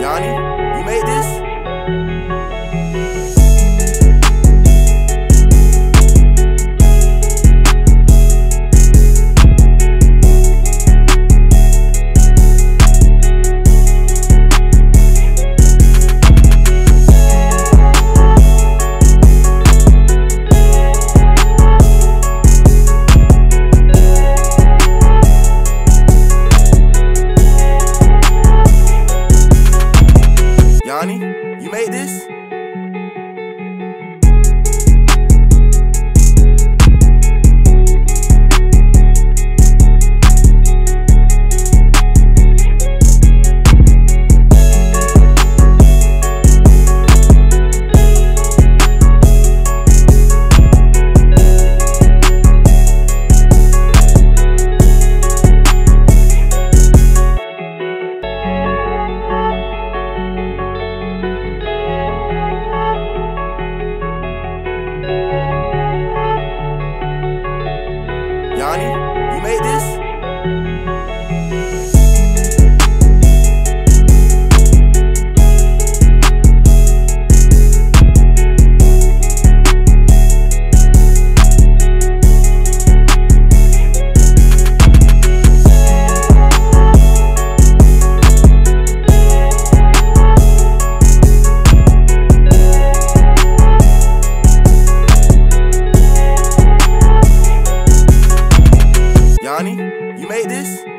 Yanni, you made this? You made this? You made this?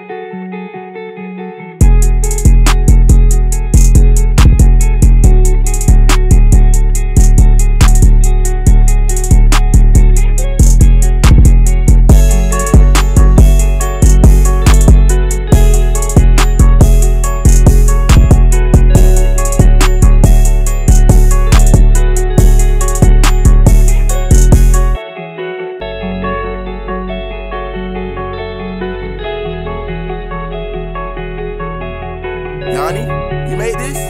You made this?